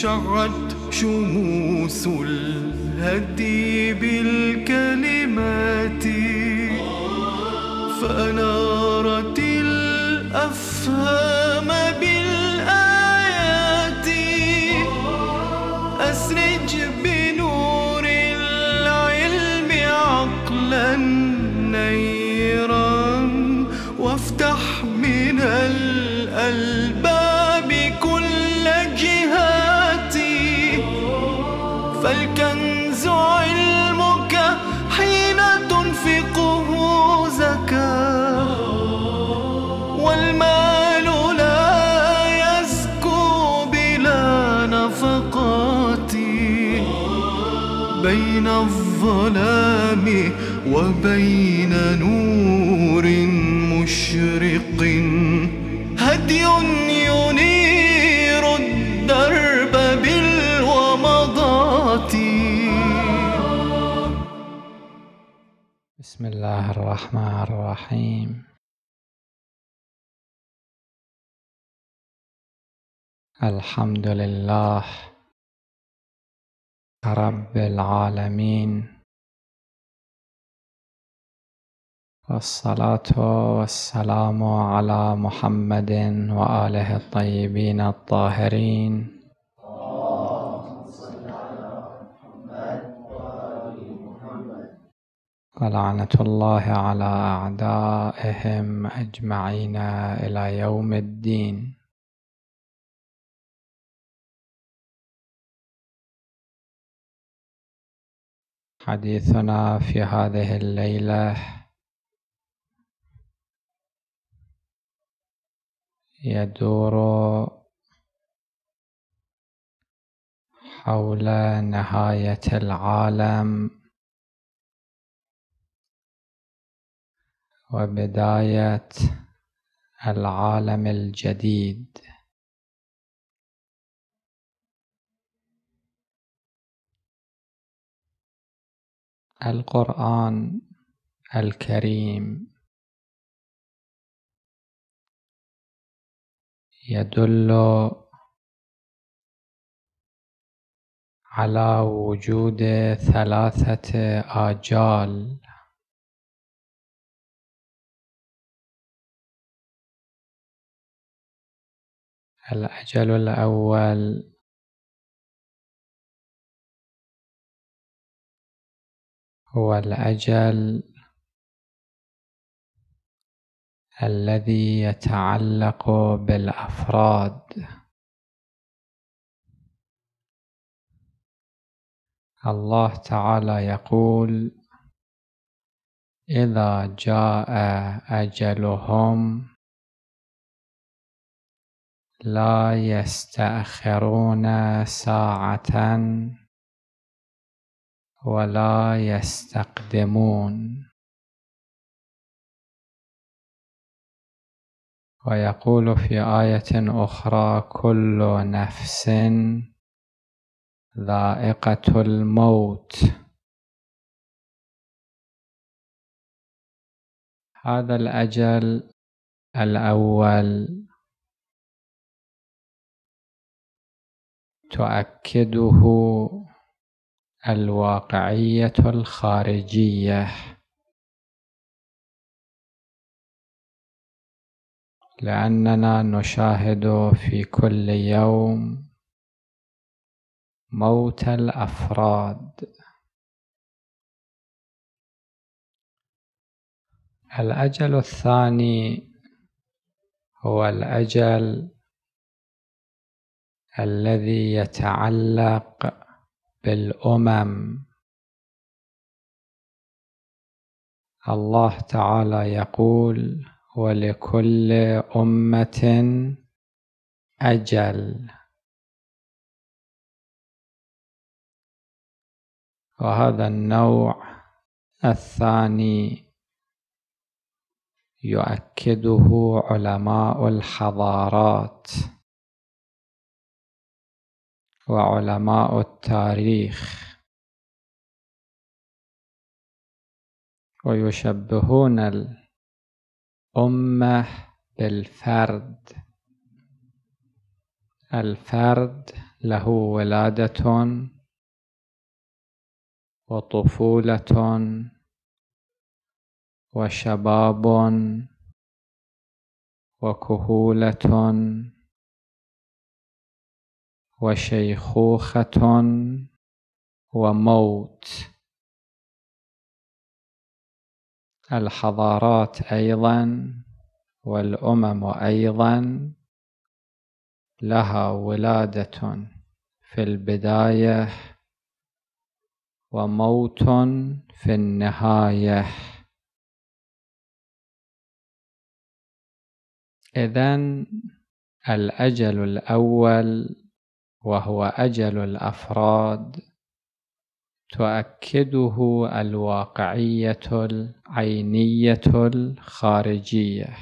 شعت شموس الهدي بالكلمات فأنارت الأفهام وبين نور مشرق. هدي ينير الدرب بالومضات. بسم الله الرحمن الرحيم. الحمد لله رب العالمين. والصلاة والسلام على محمد وآله الطيبين الطاهرين. ولعنة الله على أعدائهم أجمعين إلى يوم الدين. حديثنا في هذه الليلة يدور حول نهاية العالم وبداية العالم الجديد. القرآن الكريم. يدل على وجود ثلاثة آجال. الأجل الأول هو الأجل الذي يتعلق بالأفراد. الله تعالى يقول إذا جاء أجلهم لا يستأخرون ساعة ولا يستقدمون. ويقول في آية أخرى كل نفس ذائقة الموت. هذا الأجل الأول. تؤكده الواقعية الخارجية. لأننا نشاهد في كل يوم موت الأفراد. الأجل الثاني هو الأجل الذي يتعلق بالأمم. الله تعالى يقول ولكل أمة أجل. وهذا النوع الثاني يؤكده علماء الحضارات وعلماء التاريخ. ويشبهون الأمة بالفرد الفرد له ولادة وطفولة وشباب وكهولة وشيخوخة وموت. الحضارات أيضا والأمم أيضا لها ولادة في البداية وموت في النهاية. إذن الأجل الأول وهو أجل الأفراد تؤكده الواقعية العينية الخارجية.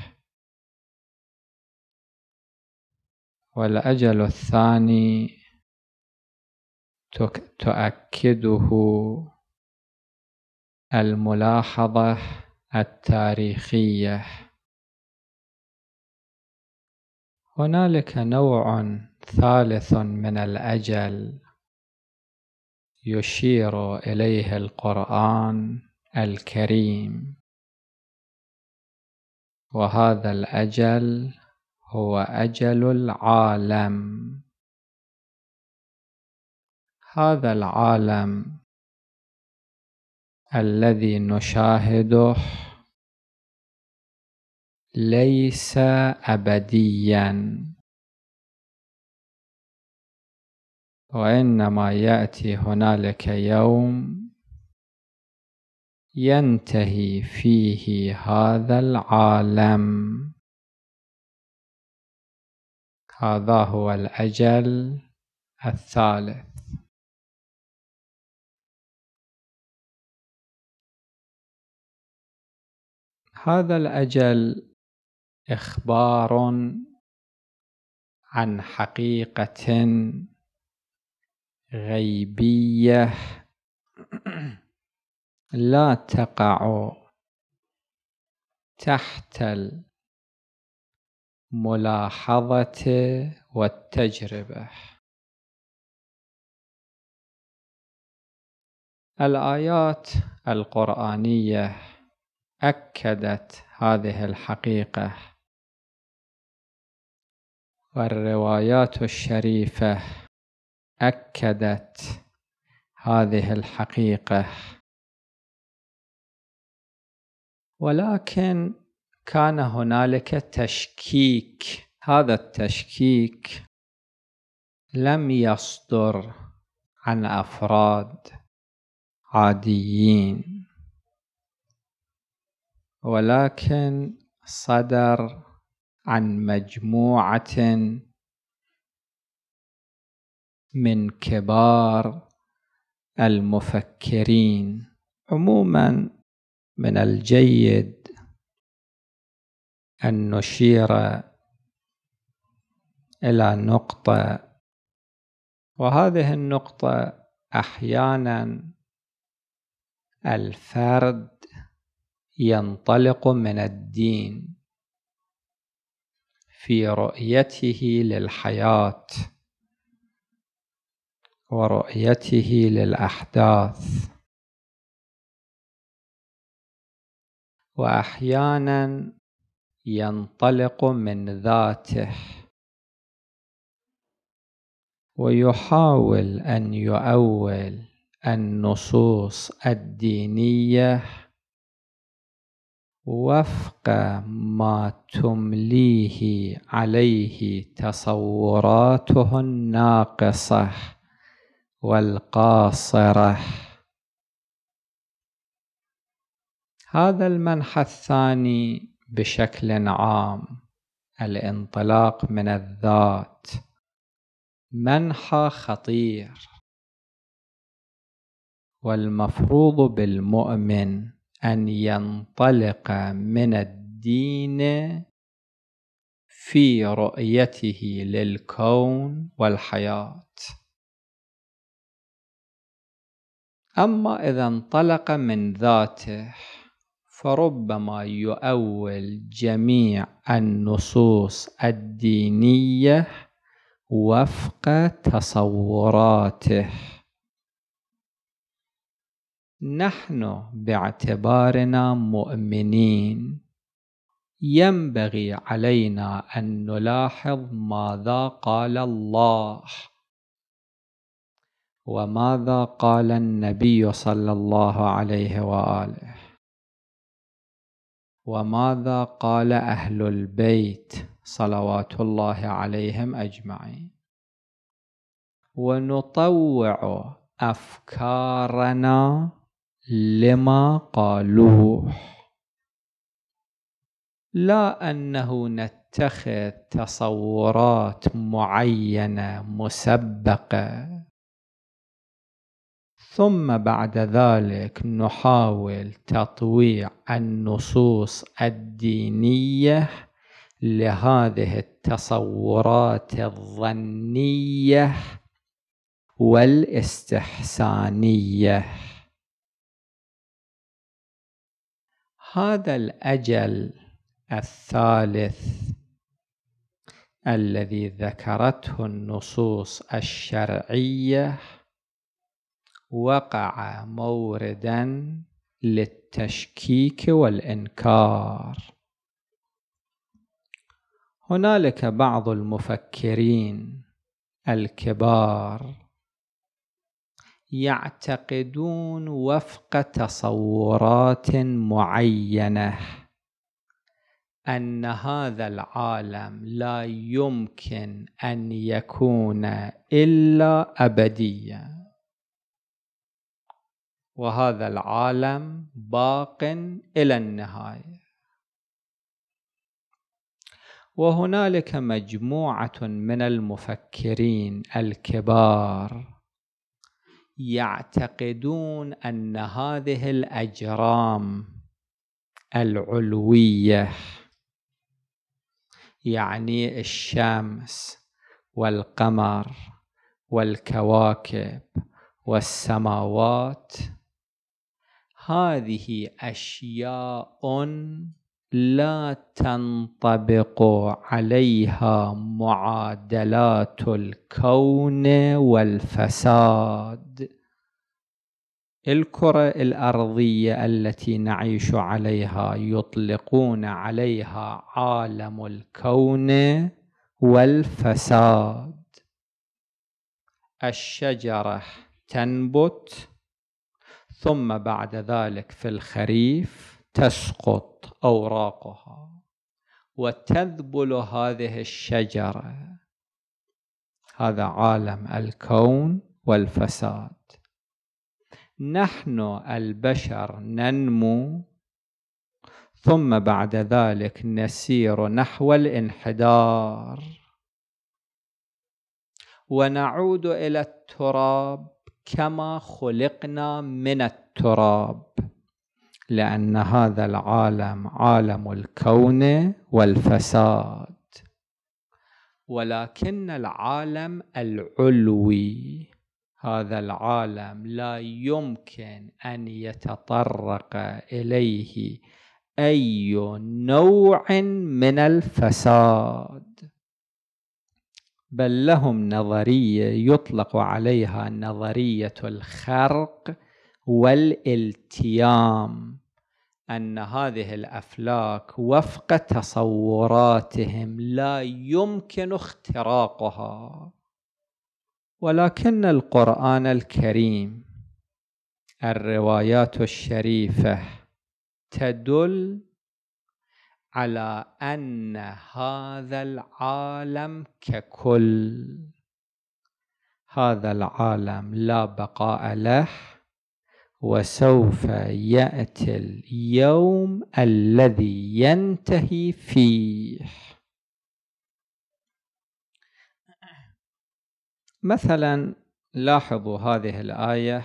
والأجل الثاني تؤكده الملاحظة التاريخية. هنالك نوع ثالث من الأجل يشير إليه القرآن الكريم. وهذا الأجل هو أجل العالم. هذا العالم الذي نشاهده ليس أبديا. وإنما يأتي هنالك يوم ينتهي فيه هذا العالم. هذا هو الأجل الثالث. هذا الأجل إخبار عن حقيقة غيبية. لا تقع تحت الملاحظة والتجربة. الآيات القرآنية أكدت هذه الحقيقة. والروايات الشريفة أكدت. هذه الحقيقة. ولكن كان هنالك تشكيك. هذا التشكيك لم يصدر عن أفراد عاديين. ولكن صدر عن مجموعة من كبار المفكرين عموما من الجيد أن نشير إلى نقطة وهذه النقطة أحيانا الفرد ينطلق من الدين في رؤيته للحياة. ورؤيته للأحداث. وأحيانا ينطلق من ذاته. ويحاول أن يؤول النصوص الدينية وفق ما تمليه عليه تصوراته الناقصة. والقاصرة. هذا المنحى الثاني بشكل عام الانطلاق من الذات. منحى خطير. والمفروض بالمؤمن أن ينطلق من الدين في رؤيته للكون والحياة. أما إذا انطلق من ذاته فربما يؤول جميع النصوص الدينية وفق تصوراته. نحن باعتبارنا مؤمنين. ينبغي علينا أن نلاحظ ماذا قال الله. وماذا قال النبي صلى الله عليه وآله؟ وماذا قال أهل البيت صلوات الله عليهم أجمعين؟ ونطوع أفكارنا لما قالوه. لا أنه نتخذ تصورات معينة مسبقة. ثم بعد ذلك نحاول تطويع النصوص الدينية لهذه التصورات الظنية والاستحسانية. هذا الأجل الثالث الذي ذكرته النصوص الشرعية وقع موردا للتشكيك والإنكار. هنالك بعض المفكرين الكبار يعتقدون وفق تصورات معينة أن هذا العالم لا يمكن أن يكون إلا ابديا. وهذا العالم باق إلى النهاية. وهنالك مجموعة من المفكرين الكبار يعتقدون أن هذه الأجرام العلوية يعني الشمس والقمر والكواكب والسماوات هذه اشياء لا تنطبق عليها معادلات الكون والفساد. الكرة الأرضية التي نعيش عليها يطلقون عليها عالم الكون والفساد. الشجرة تنبت ثم بعد ذلك في الخريف تسقط أوراقها وتذبل هذه الشجرة. هذا عالم الكون والفساد. نحن البشر ننمو ثم بعد ذلك نسير نحو الانحدار. ونعود إلى التراب. كما خلقنا من التراب لأن هذا العالم عالم الكون والفساد. ولكن العالم العلوي هذا العالم لا يمكن أن يتطرق إليه أي نوع من الفساد. بل لهم نظرية يطلق عليها نظرية الخرق والالتيام أن هذه الأفلاك وفق تصوراتهم لا يمكن اختراقها. ولكن القرآن الكريم الروايات الشريفة تدل على أن هذا العالم ككل. هذا العالم لا بقاء له وسوف يأتي اليوم الذي ينتهي فيه. مثلا لاحظوا هذه الآية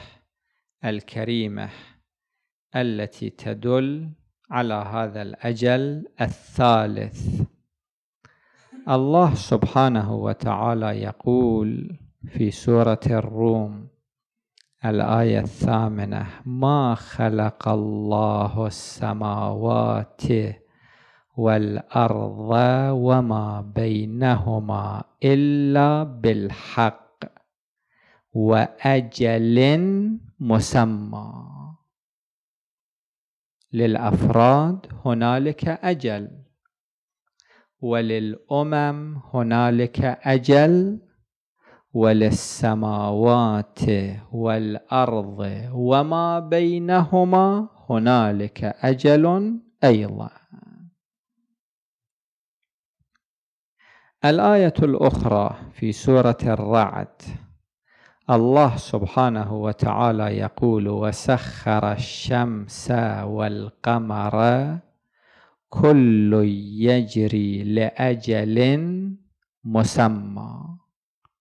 الكريمة التي تدل على هذا الأجل الثالث. الله سبحانه وتعالى يقول في سورة الروم الآية الثامنة ما خلق الله السماوات والأرض وما بينهما إلا بالحق وأجل مسمى. للأفراد هنالك أجل. وللأمم هنالك أجل. وللسماوات والأرض وما بينهما هنالك أجل أيضا. الآية الأخرى في سورة الرعد. الله سبحانه وتعالى يقول وسخر الشمس والقمر كل يجري لأجل مسمى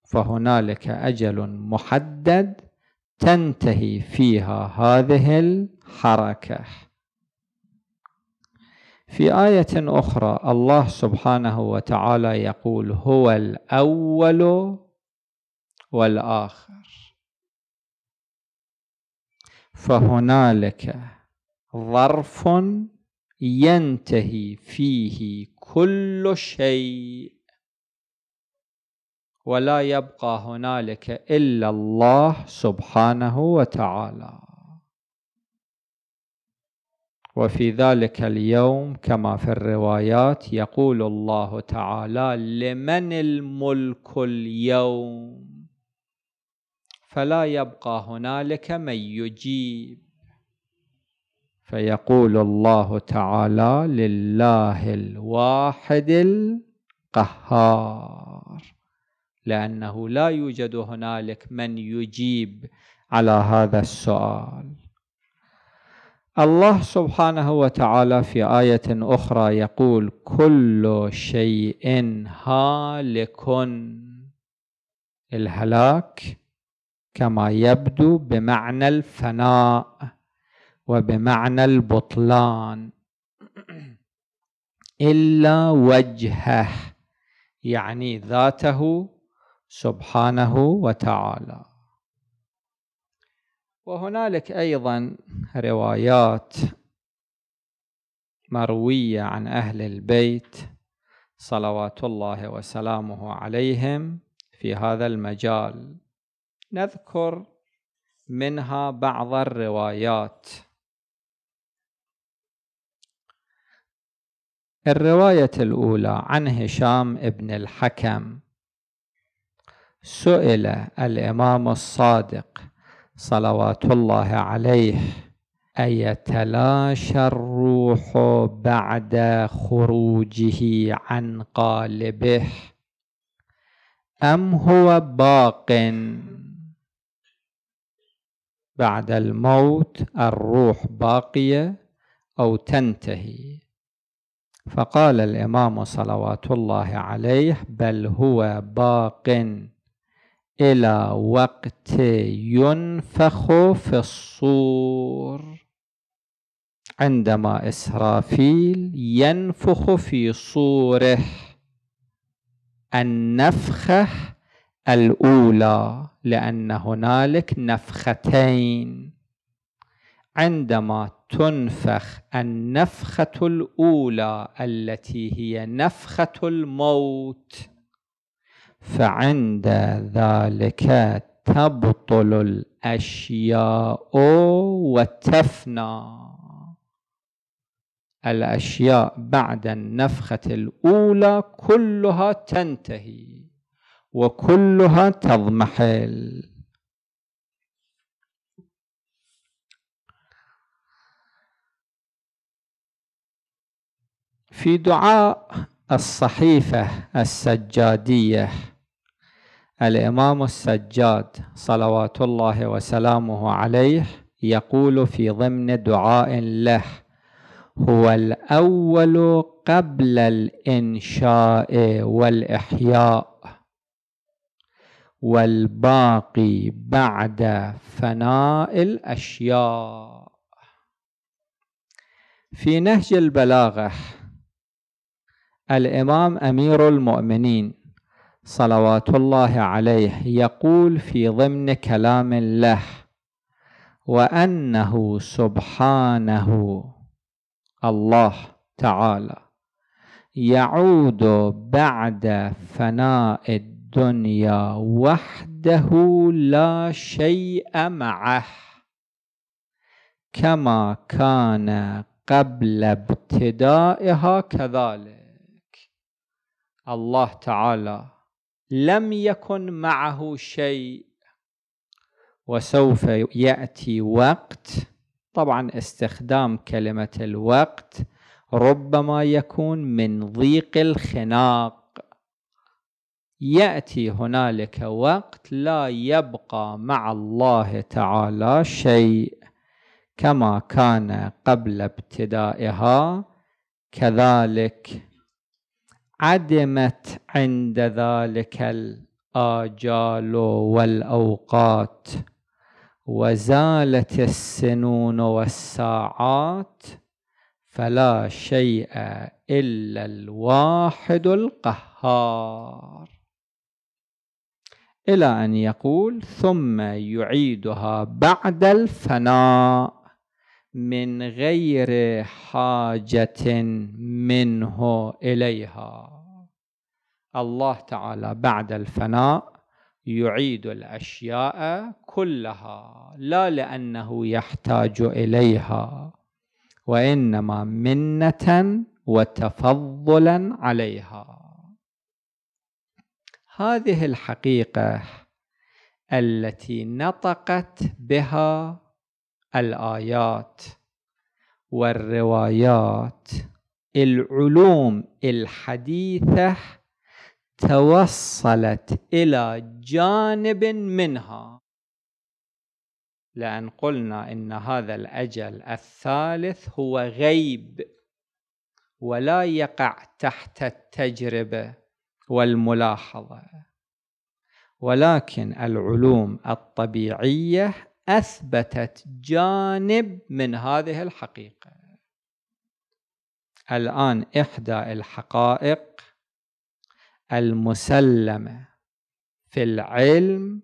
فهنالك أجل محدد تنتهي فيها هذه الحركة. في آية أخرى الله سبحانه وتعالى يقول هو الأول والآخر فهنالك ظرف ينتهي فيه كل شيء. ولا يبقى هنالك إلا الله سبحانه وتعالى. وفي ذلك اليوم كما في الروايات يقول الله تعالى لمن الملك اليوم. فلا يبقى هنالك من يجيب. فيقول الله تعالى لله الواحد القهار. لأنه لا يوجد هنالك من يجيب على هذا السؤال. الله سبحانه وتعالى في آية أخرى يقول كل شيء هالك. الهلاك كما يبدو بمعنى الفناء وبمعنى البطلان. إلا وجهه يعني ذاته سبحانه وتعالى. وهنالك أيضا روايات مروية عن أهل البيت صلوات الله وسلامه عليهم في هذا المجال. نذكر منها بعض الروايات. الرواية الأولى عن هشام ابن الحكم. سئل الإمام الصادق صلوات الله عليه أيتلاشى الروح بعد خروجه عن قالبه؟ أم هو باق بعد الموت الروح باقية أو تنتهي. فقال الإمام صلوات الله عليه بل هو باق إلى وقت ينفخ في الصور. عندما إسرافيل ينفخ في صوره النفخة الأولى لأن هنالك نفختين. عندما تنفخ النفخة الأولى التي هي نفخة الموت فعند ذلك تبطل الأشياء وتفنى. الأشياء بعد النفخة الأولى كلها تنتهي. وكلها تضمحل. في دعاء الصحيفة السجادية الإمام السجاد صلوات الله وسلامه عليه يقول في ضمن دعاء له هو الأول قبل الإنشاء والإحياء والباقي بعد فناء الأشياء. في نهج البلاغة الإمام أمير المؤمنين صلوات الله عليه يقول في ضمن كلام له وأنه سبحانه الله تعالى يعود بعد فناء الدنيا وحده لا شيء معه. كما كان قبل ابتدائها كذلك. الله تعالى لم يكن معه شيء. وسوف يأتي وقت طبعا استخدام كلمة الوقت ربما يكون من ضيق الخناق. يأتي هنالك وقت لا يبقى مع الله تعالى شيء كما كان قبل ابتدائها. كذلك عدمت عند ذلك الآجال والأوقات وزالت السنون والساعات فلا شيء إلا الواحد القهار. إلى أن يقول ثم يعيدها بعد الفناء من غير حاجة منه إليها. الله تعالى بعد الفناء يعيد الأشياء كلها لا لأنه يحتاج إليها وإنما منة وتفضلا عليها. هذه الحقيقة التي نطقت بها الآيات والروايات العلوم الحديثة توصلت إلى جانب منها. لأن قلنا إن هذا الأجل الثالث هو غيب ولا يقع تحت التجربة. والملاحظة. ولكن العلوم الطبيعية أثبتت جانب من هذه الحقيقة. الآن إحدى الحقائق المسلمة في العلم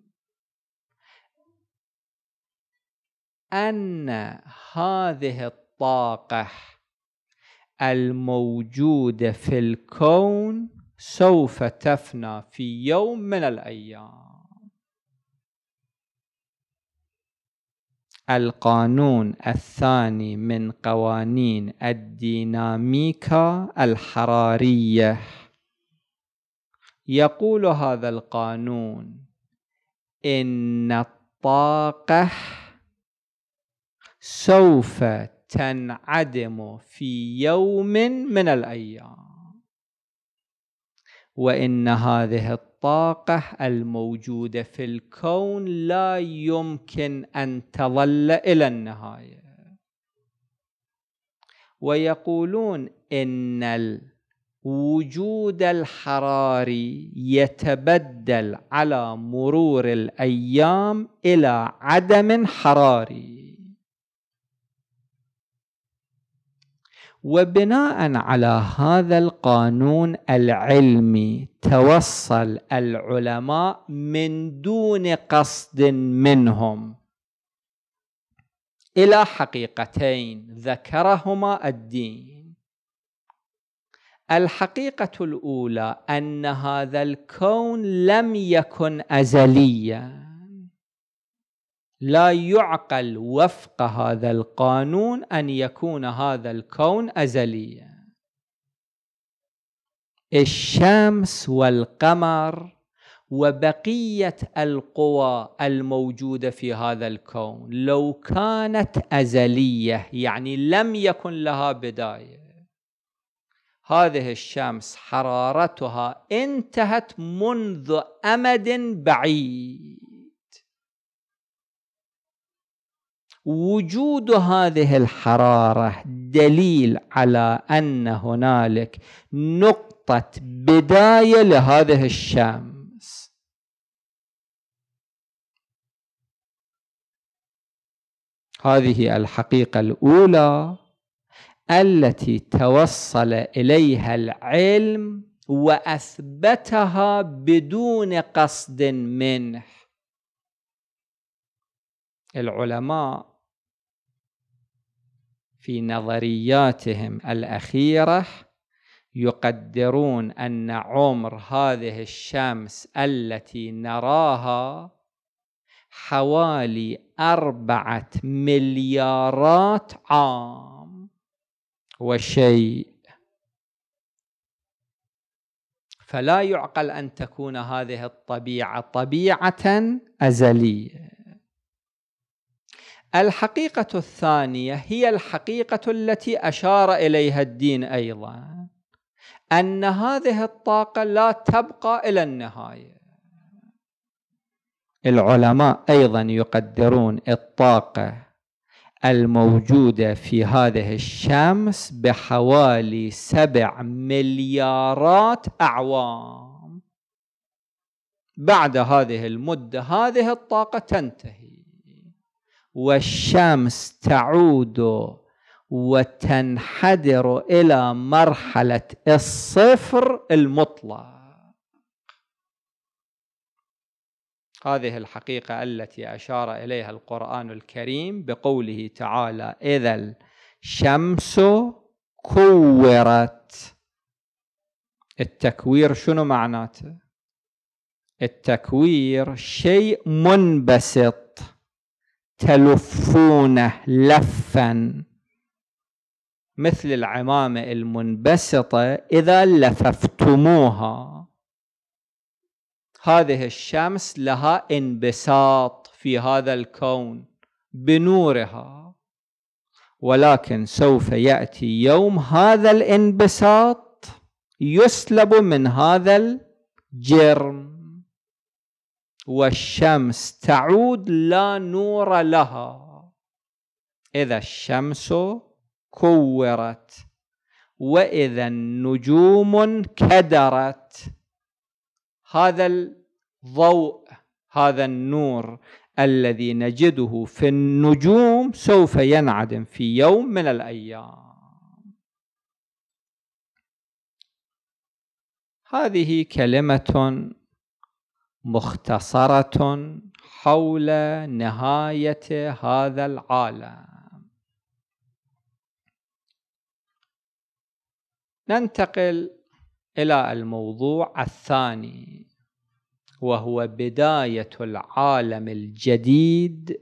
أن هذه الطاقة الموجودة في الكون سوف تفنى في يوم من الأيام. القانون الثاني من قوانين الديناميكا الحرارية. يقول هذا القانون إن الطاقة سوف تنعدم في يوم من الأيام. وإن هذه الطاقة الموجودة في الكون لا يمكن أن تظل إلى النهاية. ويقولون إن الوجود الحراري يتبدل على مرور الأيام إلى عدم حراري. وبناء على هذا القانون العلمي توصل العلماء من دون قصد منهم. إلى حقيقتين ذكرهما الدين. الحقيقة الأولى أن هذا الكون لم يكن ازليا. لا يعقل وفق هذا القانون أن يكون هذا الكون ازليا الشمس والقمر وبقية القوى الموجودة في هذا الكون لو كانت أزلية يعني لم يكن لها بداية. هذه الشمس حرارتها انتهت منذ أمد بعيد. وجود هذه الحرارة دليل على أن هنالك نقطة بداية لهذه الشمس. هذه الحقيقة الأولى التي توصل إليها العلم وأثبتها بدون قصد منه العلماء في نظرياتهم الأخيرة يقدرون أن عمر هذه الشمس التي نراها حوالي أربعة مليارات عام وشيء. فلا يعقل أن تكون هذه الطبيعة طبيعة أزلية. الحقيقة الثانية هي الحقيقة التي أشار إليها الدين أيضا أن هذه الطاقة لا تبقى إلى النهاية. العلماء أيضا يقدرون الطاقة الموجودة في هذه الشمس بحوالي سبع مليارات أعوام. بعد هذه المدة هذه الطاقة تنتهي. والشمس تعود وتنحدر إلى مرحلة الصفر المطلق. هذه الحقيقة التي أشار إليها القرآن الكريم بقوله تعالى إذا الشمس كورت. التكوير شنو معناته؟ التكوير شيء منبسط. تلفونه لفا. مثل العمامة المنبسطة إذا لففتموها. هذه الشمس لها انبساط في هذا الكون بنورها. ولكن سوف يأتي يوم هذا الانبساط يسلب من هذا الجرم. والشمس تعود لا نور لها. إذا الشمس كورت وإذا النجوم كدرت. هذا الضوء هذا النور الذي نجده في النجوم سوف ينعدم في يوم من الأيام. هذه كلمة مختصرة حول نهاية هذا العالم. ننتقل إلى الموضوع الثاني وهو بداية العالم الجديد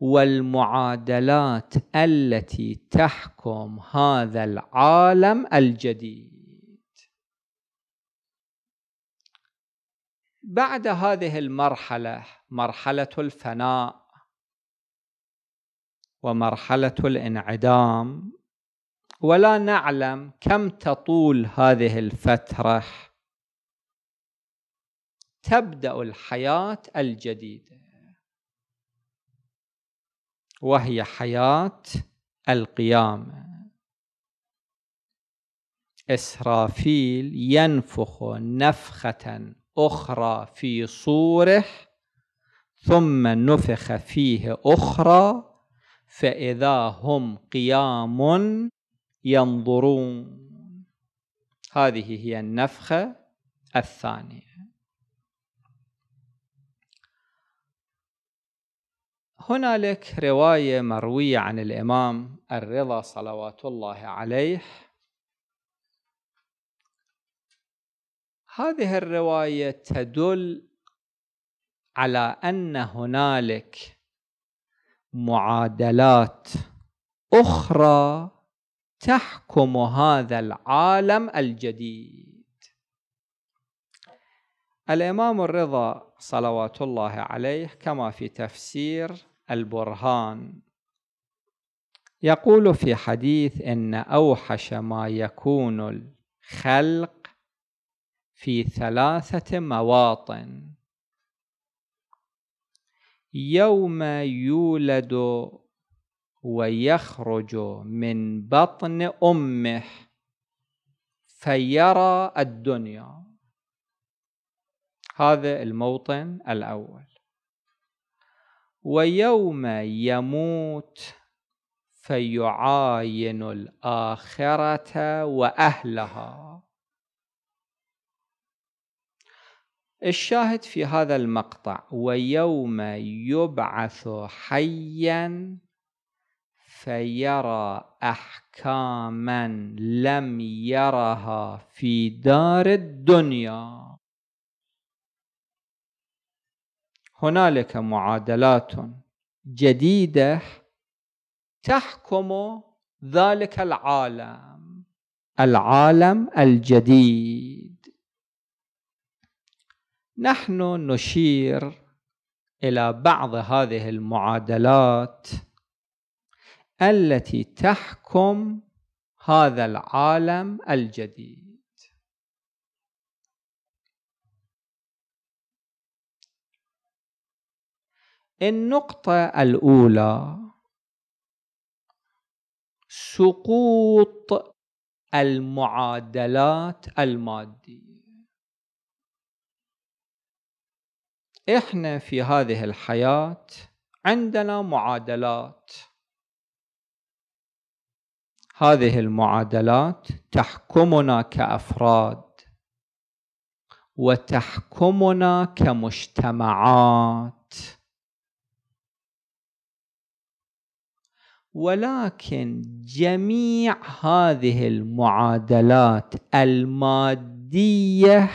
والمعادلات التي تحكم هذا العالم الجديد. بعد هذه المرحلة مرحلة الفناء ومرحلة الانعدام ولا نعلم كم تطول هذه الفترة. تبدأ الحياة الجديدة وهي حياة القيامة. إسرافيل ينفخ نفخة أخرى في صوره ثم نفخ فيه أخرى فإذا هم قيام ينظرون. هذه هي النفخة الثانية. هنالك رواية مروية عن الإمام الرضا صلوات الله عليه. هذه الرواية تدل على أن هنالك معادلات أخرى تحكم هذا العالم الجديد. الإمام الرضا صلوات الله عليه كما في تفسير البرهان يقول في حديث إن أوحش ما يكون الخلق في ثلاثة مواطن. يوم يولد ويخرج من بطن أمه فيرى الدنيا. هذا الموطن الأول. ويوم يموت فيعاين الآخرة وأهلها. الشاهد في هذا المقطع ويوم يبعث حيا فيرى احكاما لم يرها في دار الدنيا. هنالك معادلات جديدة تحكم ذلك العالم العالم الجديد. نحن نشير إلى بعض هذه المعادلات التي تحكم هذا العالم الجديد. النقطة الأولى سقوط المعادلات المادية. إحنا في هذه الحياة عندنا معادلات. هذه المعادلات تحكمنا كأفراد وتحكمنا كمجتمعات. ولكن جميع هذه المعادلات المادية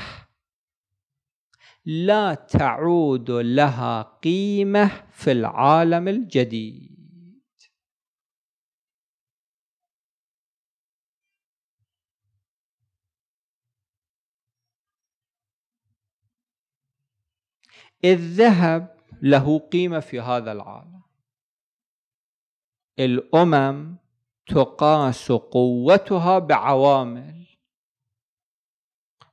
لا تعود لها قيمة في العالم الجديد. الذهب له قيمة في هذا العالم. الأمم تقاس قوتها بعوامل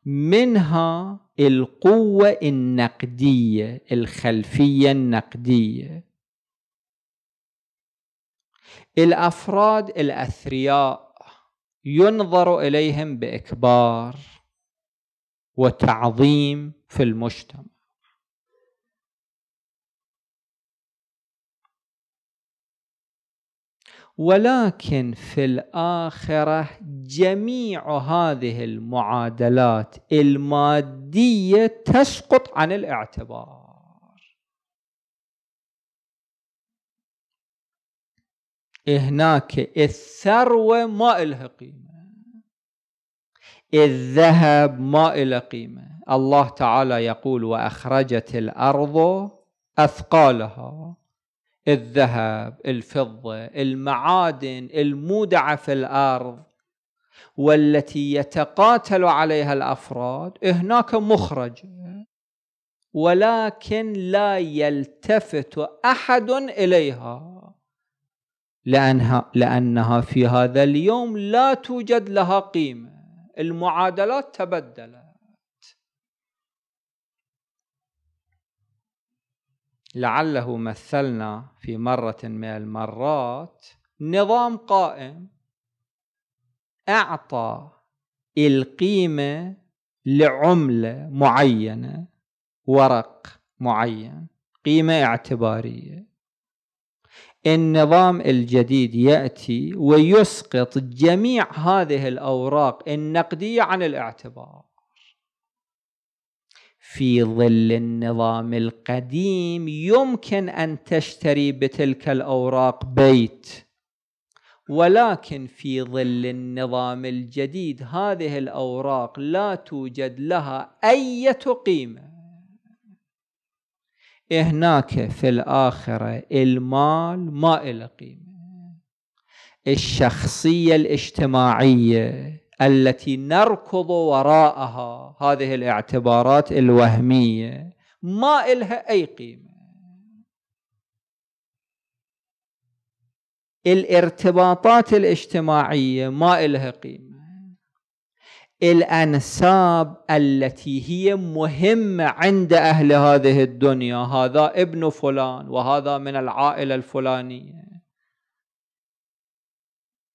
منها القوة النقدية الخلفية النقدية. الأفراد الأثرياء ينظر إليهم بإكبار وتعظيم في المجتمع. ولكن في الآخرة جميع هذه المعادلات المادية تسقط عن الاعتبار. هناك الثروة ما إلها قيمة. الذهب ما إلى قيمة. الله تعالى يقول وأخرجت الأرض أثقالها. الذهب الفضة المعادن المودعة في الأرض والتي يتقاتل عليها الأفراد هناك مخرج. ولكن لا يلتفت أحد إليها لانها لأنها في هذا اليوم لا توجد لها قيمة. المعادلات تبدلت. لعله مثلنا في مرة من المرات نظام قائم أعطى القيمة لعملة معينة ورق معين قيمة اعتبارية. النظام الجديد يأتي ويسقط جميع هذه الأوراق النقدية عن الاعتبار. في ظل النظام القديم يمكن أن تشتري بتلك الأوراق بيت. ولكن في ظل النظام الجديد هذه الأوراق لا توجد لها أي قيمة. هناك في الآخرة المال ما له قيمة. الشخصية الاجتماعية التي نركض وراءها هذه الاعتبارات الوهمية. ما إلها أي قيمة. الارتباطات الاجتماعية ما إلها قيمة. الأنساب التي هي مهمة عند أهل هذه الدنيا هذا ابن فلان وهذا من العائلة الفلانية.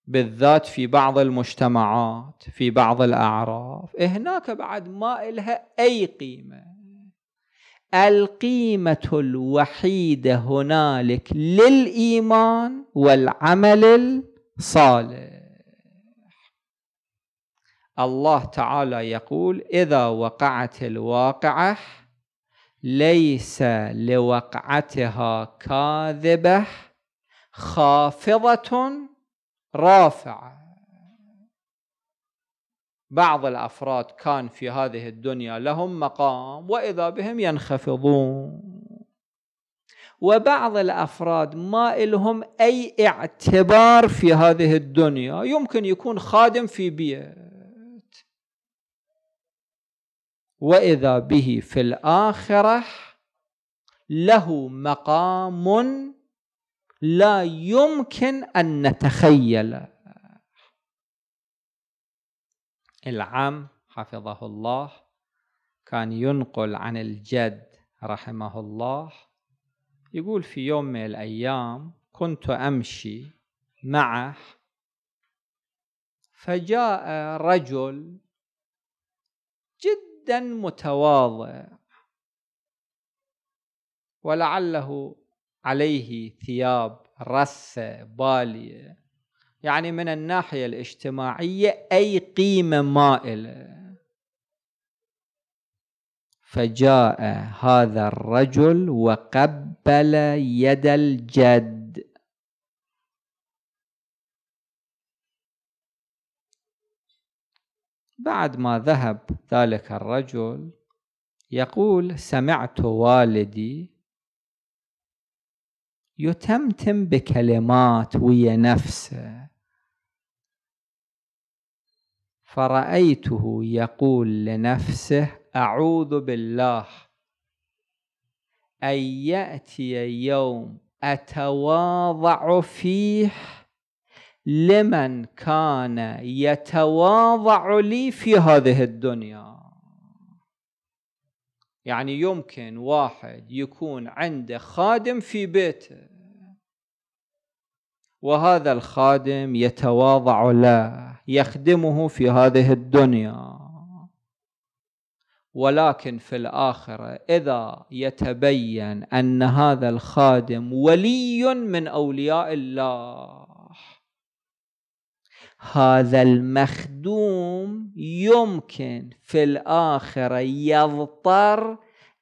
بالذات في بعض المجتمعات في بعض الأعراف. هناك بعد ما إلها أي قيمة. القيمة الوحيدة هنالك للإيمان والعمل الصالح. الله تعالى يقول إذا وقعت الواقعة ليس لوقعتها كاذبة خافضة رافعة بعض الأفراد كان في هذه الدنيا لهم مقام وإذا بهم ينخفضون. وبعض الأفراد ما لهم أي اعتبار في هذه الدنيا يمكن يكون خادم في بيت. وإذا به في الآخرة له مقام لا يمكن أن نتخيله العم حفظه الله كان ينقل عن الجد رحمه الله. يقول في يوم من الأيام كنت أمشي معه فجاء رجل جدا متواضع ولعله عليه ثياب رسة بالية. يعني من الناحية الاجتماعية أي قيمة مائلة. فجاء هذا الرجل وقبل يد الجد. بعد ما ذهب ذلك الرجل يقول سمعت والدي يتمتم بكلمات ويا نفسه. فرأيته يقول لنفسه أعوذ بالله أن يأتي يوم أتواضع فيه لمن كان يتواضع لي في هذه الدنيا. يعني يمكن واحد يكون عنده خادم في بيته. وهذا الخادم يتواضع له يخدمه في هذه الدنيا. ولكن في الآخرة إذا يتبين أن هذا الخادم ولي من أولياء الله هذا المخدوم يمكن في الآخرة يضطر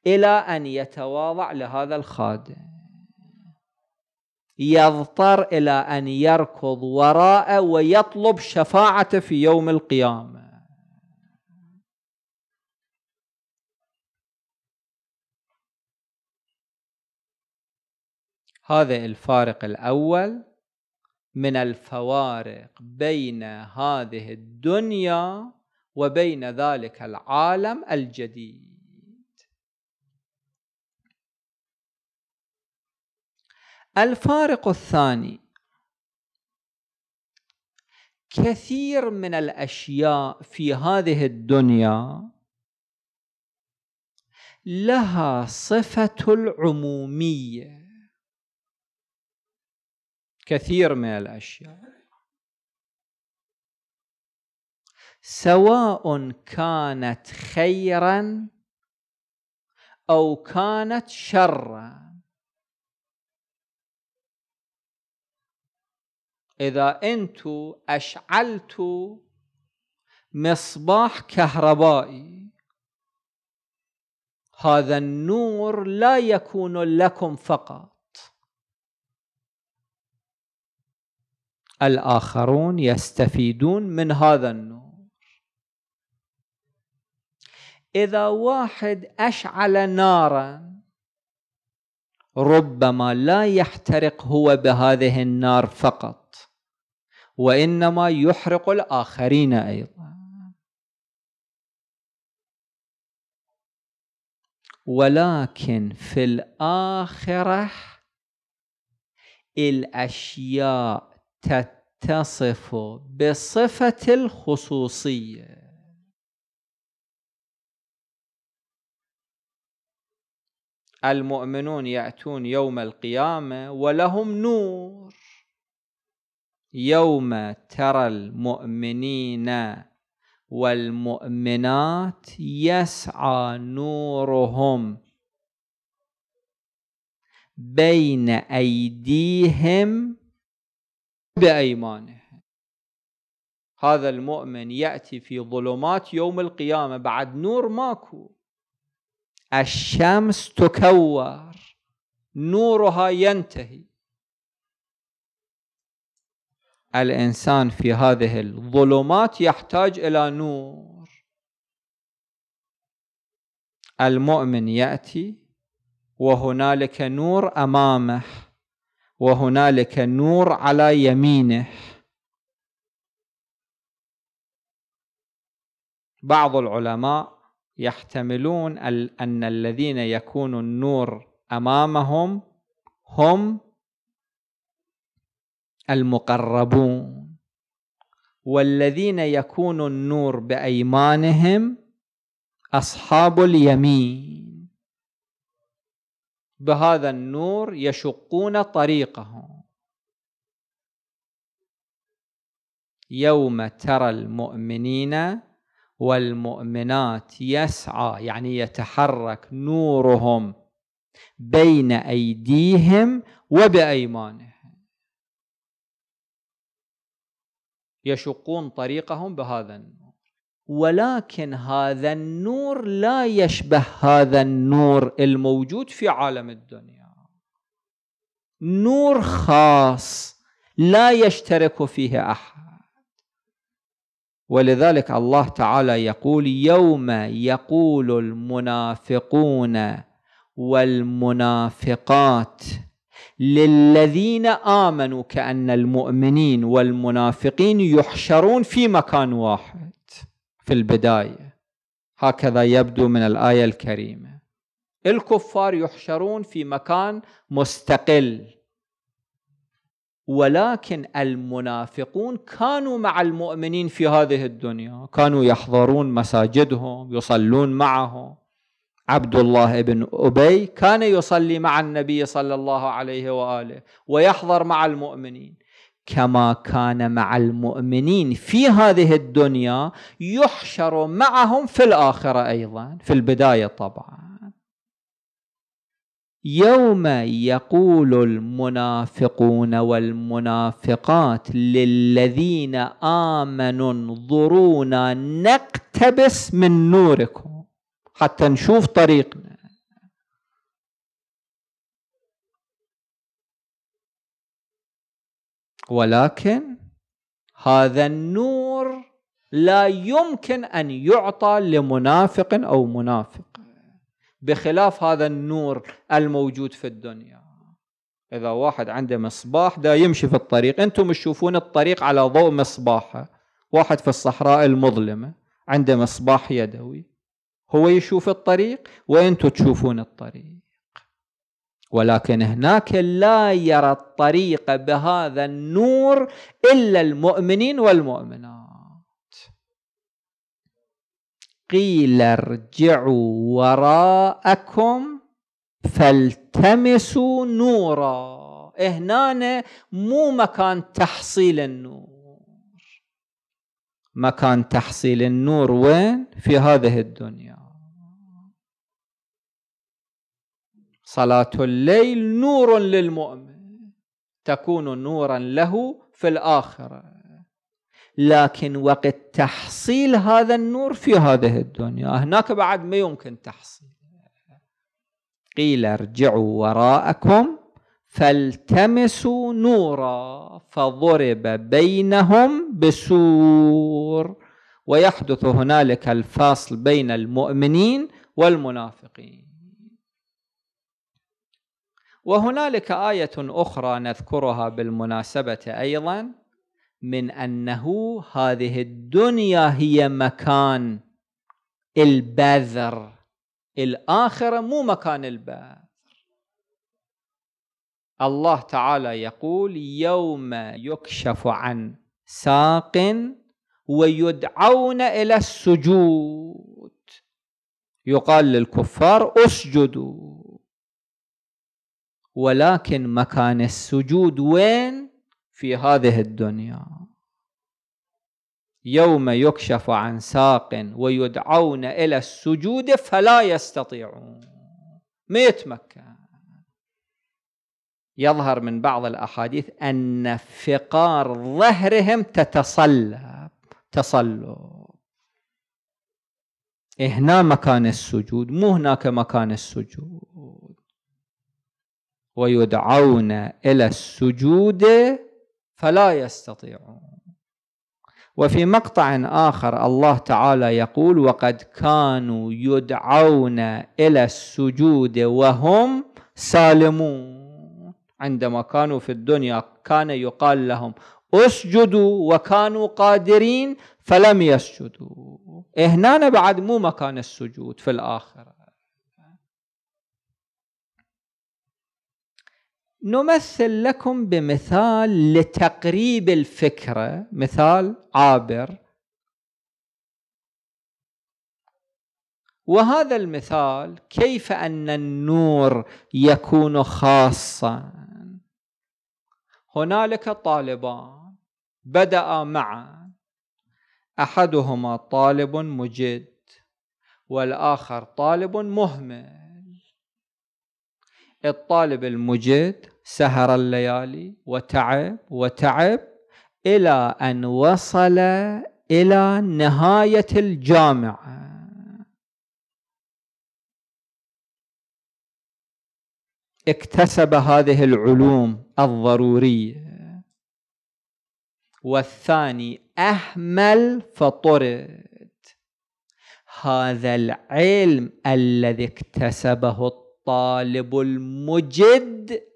إلى أن يتواضع لهذا الخادم. يضطر إلى أن يركض وراءه ويطلب شفاعته في يوم القيامة. هذا الفارق الأول. من الفوارق بين هذه الدنيا وبين ذلك العالم الجديد. الفارق الثاني كثير من الأشياء في هذه الدنيا لها صفة العمومية. كثير من الأشياء. سواء كانت خيرا أو كانت شرا. إذا أنتوا أشعلتوا مصباح كهربائي هذا النور لا يكون لكم فقط. الآخرون يستفيدون من هذا النور. إذا واحد أشعل نارا ربما لا يحترق هو بهذه النار فقط وإنما يحرق الآخرين أيضا. ولكن في الآخرة الأشياء تتصف بصفة الخصوصية. المؤمنون يأتون يوم القيامة ولهم نور. يوم ترى المؤمنين والمؤمنات يسعى نورهم بين أيديهم بايمانهم هذا المؤمن يأتي في ظلمات يوم القيامة بعد نور ماكو. الشمس تكور نورها ينتهي. الإنسان في هذه الظلمات يحتاج إلى نور. المؤمن يأتي وهنالك نور أمامه. وهنالك نور على يمينه. بعض العلماء يحتملون أن الذين يكون النور أمامهم هم المقربون. والذين يكون النور بأيمانهم أصحاب اليمين. بهذا النور يشقون طريقهم. يوم ترى المؤمنين والمؤمنات يسعى يعني يتحرك نورهم بين أيديهم وبأيمانهم. يشقون طريقهم بهذا النور. ولكن هذا النور لا يشبه هذا النور الموجود في عالم الدنيا. نور خاص لا يشترك فيه أحد. ولذلك الله تعالى يقول يوم يقول المنافقون والمنافقات للذين آمنوا كأن المؤمنين والمنافقين يحشرون في مكان واحد. في البداية. هكذا يبدو من الآية الكريمة. الكفار يحشرون في مكان مستقل. ولكن المنافقون كانوا مع المؤمنين في هذه الدنيا. كانوا يحضرون مساجدهم يصلون معهم. عبد الله بن أبي كان يصلي مع النبي صلى الله عليه وآله ويحضر مع المؤمنين. كما كان مع المؤمنين في هذه الدنيا يحشر معهم في الآخرة أيضا في البداية طبعا. يوم يقول المنافقون والمنافقات للذين آمنوا انظرونا نقتبس من نوركم. حتى نشوف طريقنا. ولكن هذا النور لا يمكن أن يعطى لمنافق أو منافق. بخلاف هذا النور الموجود في الدنيا. إذا واحد عنده مصباح دا يمشي في الطريق. أنتم تشوفون الطريق على ضوء مصباحه. واحد في الصحراء المظلمة عنده مصباح يدوي. هو يشوف الطريق وأنتم تشوفون الطريق. ولكن هناك لا يرى الطريق بهذا النور إلا المؤمنين والمؤمنات. قيل ارجعوا وراءكم فالتمسوا نورا. هنا مو مكان تحصيل النور. مكان تحصيل النور وين؟ في هذه الدنيا. صلاة الليل نور للمؤمن تكون نورا له في الآخرة. لكن وقت تحصيل هذا النور في هذه الدنيا هناك بعد ما يمكن تحصيل قيل ارجعوا وراءكم فالتمسوا نورا فضرب بينهم بسور. ويحدث هنالك الفاصل بين المؤمنين والمنافقين. وهنالك آية أخرى نذكرها بالمناسبة أيضا من أنه هذه الدنيا هي مكان البذر. الآخرة مو مكان البذر. الله تعالى يقول يوم يكشف عن ساق ويدعون إلى السجود. يقال للكفار أسجدوا. ولكن مكان السجود وين؟ في هذه الدنيا. يوم يكشف عن ساق ويدعون إلى السجود فلا يستطيعون. ما يتمكن يظهر من بعض الأحاديث أن فقار ظهرهم تتصلب تصلب هنا مكان السجود مو هناك مكان السجود. ويدعون إلى السجود فلا يستطيعون. وفي مقطع آخر الله تعالى يقول وقد كانوا يدعون إلى السجود وهم سالمون. عندما كانوا في الدنيا كان يقال لهم اسجدوا وكانوا قادرين فلم يسجدوا. هنا بعد مو مكان السجود في الآخرة. نمثل لكم بمثال لتقريب الفكرة مثال عابر. وهذا المثال كيف أن النور يكون خاصا؟ هنالك طالبان بدأ معا. أحدهما طالب مجد والآخر طالب مهمل. الطالب المجد سهر الليالي وتعب وتعب إلى أن وصل إلى نهاية الجامعة. اكتسب هذه العلوم الضرورية. والثاني أهمل فطرد هذا العلم الذي اكتسبه الطالب المجد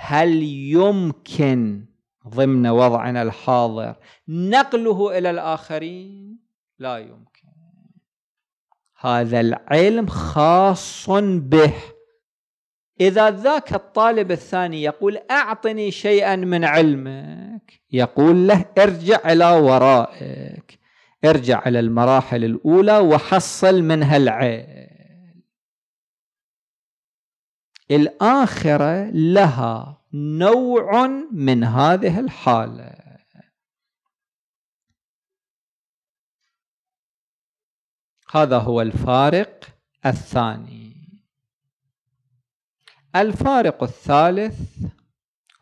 هل يمكن ضمن وضعنا الحاضر نقله إلى الآخرين؟ لا يمكن. هذا العلم خاص به. إذا ذاك الطالب الثاني يقول أعطني شيئا من علمك يقول له ارجع إلى ورائك ارجع إلى المراحل الأولى وحصل منها العلم. الآخرة لها نوع من هذه الحالة. هذا هو الفارق الثاني. الفارق الثالث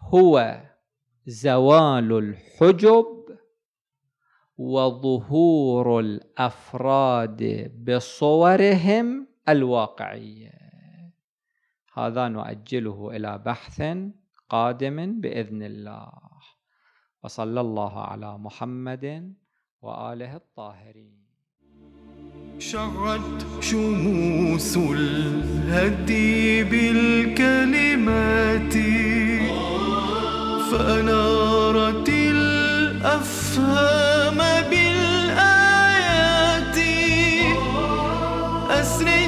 هو زوال الحجب وظهور الأفراد بصورهم الواقعية. هذا نؤجله إلى بحث قادم بإذن الله. وصلى الله على محمد وآله الطاهرين. شعت شموس الهدي بالكلمات فأنارت الأفهام بالآيات. أسرج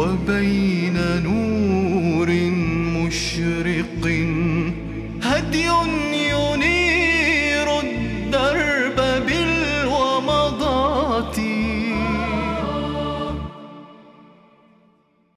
وبين نور مشرق.